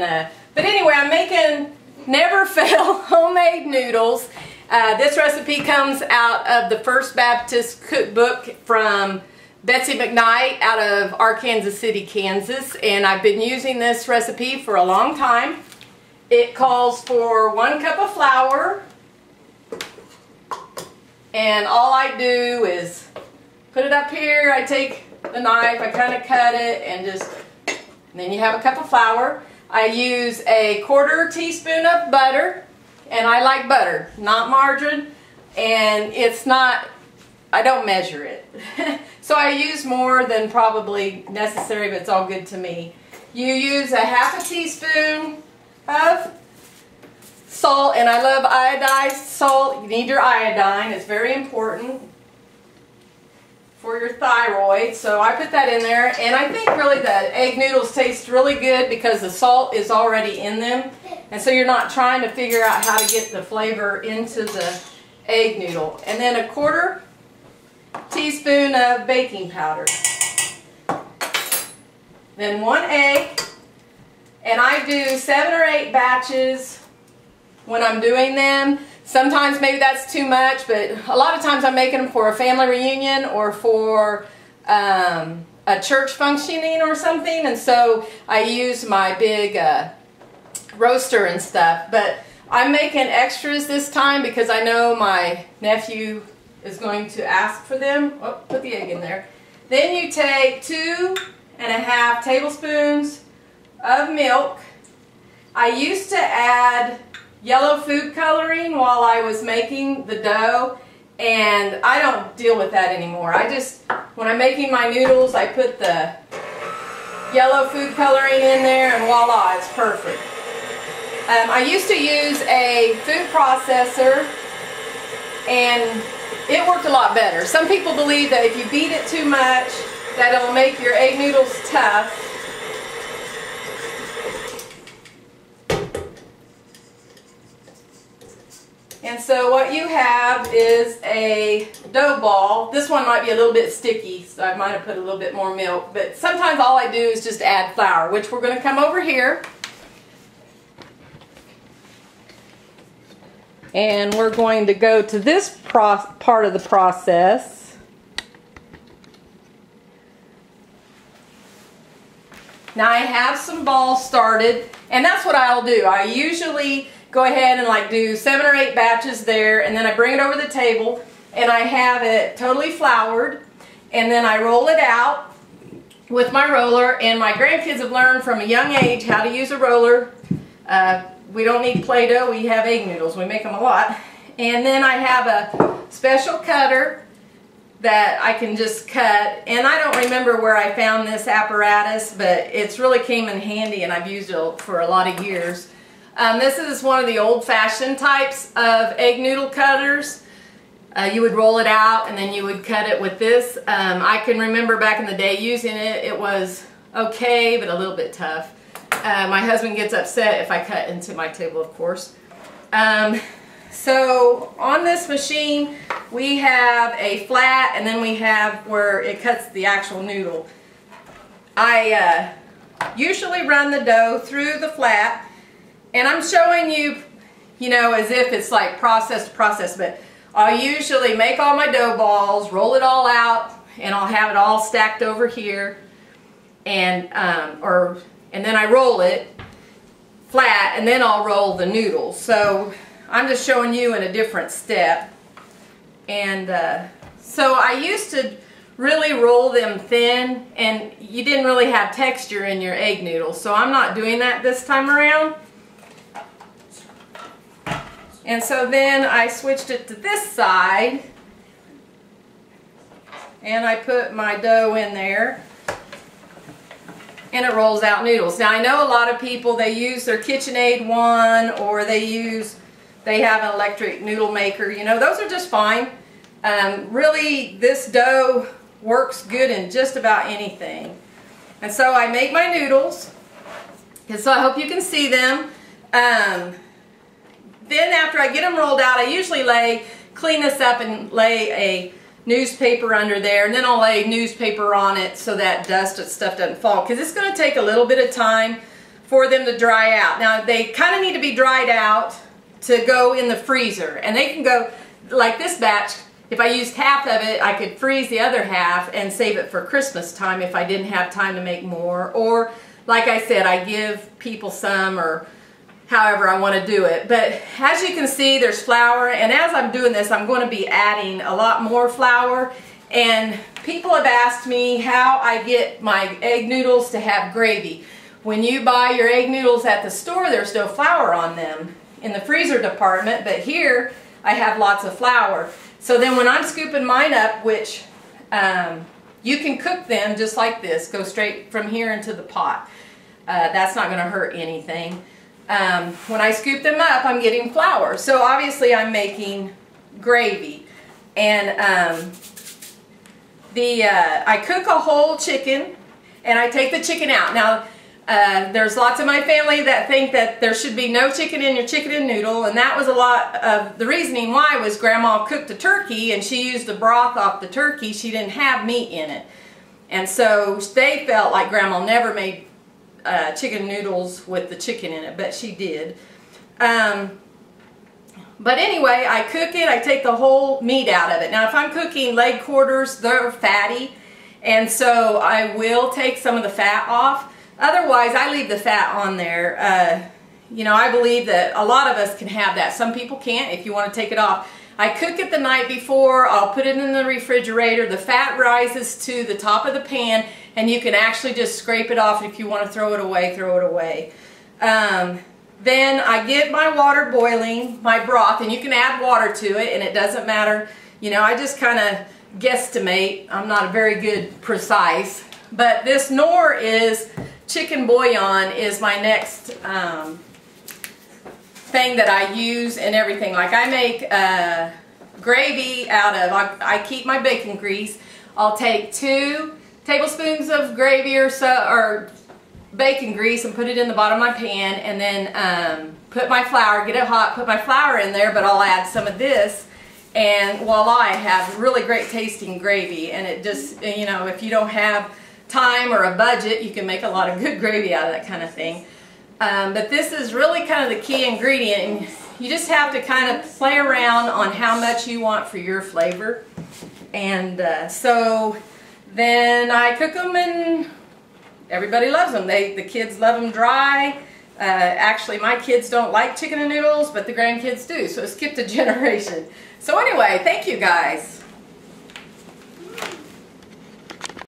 But anyway, I'm making Never Fail homemade noodles. Uh, this recipe comes out of the First Baptist Cookbook from Betsy McKnight out of Arkansas City, Kansas. And I've been using this recipe for a long time. It calls for one cup of flour. And all I do is put it up here. I take the knife, I kind of cut it, and just, and then you have a cup of flour. I use a quarter teaspoon of butter, and I like butter, not margarine, and it's not, I don't measure it. so I use more than probably necessary, but it's all good to me. You use a half a teaspoon of salt, and I love iodized salt. You need your iodine, it's very important for your thyroid. So I put that in there. And I think really the egg noodles taste really good because the salt is already in them. And so you're not trying to figure out how to get the flavor into the egg noodle. And then a quarter teaspoon of baking powder. Then one egg. And I do seven or eight batches when I'm doing them. Sometimes maybe that's too much, but a lot of times I'm making them for a family reunion or for um, a church functioning or something, and so I use my big uh, roaster and stuff. But I'm making extras this time because I know my nephew is going to ask for them. Oh, put the egg in there. Then you take two and a half tablespoons of milk. I used to add yellow food coloring while I was making the dough and I don't deal with that anymore. I just, when I'm making my noodles, I put the yellow food coloring in there and voila, it's perfect. Um, I used to use a food processor and it worked a lot better. Some people believe that if you beat it too much, that it'll make your egg noodles tough. And so what you have is a dough ball. This one might be a little bit sticky, so I might have put a little bit more milk. But sometimes all I do is just add flour, which we're going to come over here. And we're going to go to this part of the process. Now I have some balls started, and that's what I'll do. I usually go ahead and like do seven or eight batches there and then I bring it over the table and I have it totally floured and then I roll it out with my roller and my grandkids have learned from a young age how to use a roller. Uh, we don't need Play-Doh, we have egg noodles, we make them a lot. And then I have a special cutter that I can just cut and I don't remember where I found this apparatus but it's really came in handy and I've used it for a lot of years. Um, this is one of the old-fashioned types of egg noodle cutters. Uh, you would roll it out and then you would cut it with this. Um, I can remember back in the day using it. It was okay, but a little bit tough. Uh, my husband gets upset if I cut into my table, of course. Um, so on this machine, we have a flat and then we have where it cuts the actual noodle. I uh, usually run the dough through the flat and I'm showing you, you know, as if it's like process to process, but I'll usually make all my dough balls, roll it all out, and I'll have it all stacked over here. And, um, or, and then I roll it flat, and then I'll roll the noodles. So I'm just showing you in a different step. And uh, so I used to really roll them thin, and you didn't really have texture in your egg noodles. So I'm not doing that this time around. And so then I switched it to this side and I put my dough in there and it rolls out noodles. Now I know a lot of people, they use their KitchenAid one or they use, they have an electric noodle maker. You know, those are just fine. Um, really, this dough works good in just about anything. And so I make my noodles. And so I hope you can see them. Um, then after I get them rolled out, I usually lay, clean this up and lay a newspaper under there. And then I'll lay newspaper on it so that dust and stuff doesn't fall. Because it's going to take a little bit of time for them to dry out. Now they kind of need to be dried out to go in the freezer. And they can go like this batch if I used half of it I could freeze the other half and save it for Christmas time if I didn't have time to make more. Or like I said I give people some or however I want to do it but as you can see there's flour and as I'm doing this I'm going to be adding a lot more flour and people have asked me how I get my egg noodles to have gravy. When you buy your egg noodles at the store, there's no flour on them in the freezer department, but here I have lots of flour. So then when I'm scooping mine up, which um, you can cook them just like this, go straight from here into the pot. Uh, that's not going to hurt anything. Um, when I scoop them up, I'm getting flour. So obviously I'm making gravy. And um, the uh, I cook a whole chicken and I take the chicken out. Now, uh, there's lots of my family that think that there should be no chicken in your chicken and noodle, and that was a lot of the reasoning why was Grandma cooked a turkey and she used the broth off the turkey. She didn't have meat in it. And so they felt like Grandma never made uh, chicken noodles with the chicken in it, but she did. Um, but anyway, I cook it, I take the whole meat out of it. Now if I'm cooking leg quarters, they're fatty, and so I will take some of the fat off. Otherwise, I leave the fat on there. Uh, you know, I believe that a lot of us can have that. Some people can't if you want to take it off. I cook it the night before, I'll put it in the refrigerator, the fat rises to the top of the pan, and you can actually just scrape it off if you want to throw it away, throw it away. Um, then I get my water boiling, my broth, and you can add water to it and it doesn't matter. You know, I just kind of guesstimate. I'm not a very good precise. But this Knorr is, chicken bouillon is my next um, thing that I use and everything. Like I make uh, gravy out of, I, I keep my bacon grease. I'll take two tablespoons of gravy or so, or bacon grease and put it in the bottom of my pan and then um, put my flour, get it hot, put my flour in there, but I'll add some of this and voila, I have really great tasting gravy and it just, you know, if you don't have time or a budget, you can make a lot of good gravy out of that kind of thing. Um, but this is really kind of the key ingredient and you just have to kind of play around on how much you want for your flavor. And uh, so then I cook them and everybody loves them. They the kids love them dry. Uh, actually, my kids don't like chicken and noodles, but the grandkids do. So it skipped a generation. So anyway, thank you guys.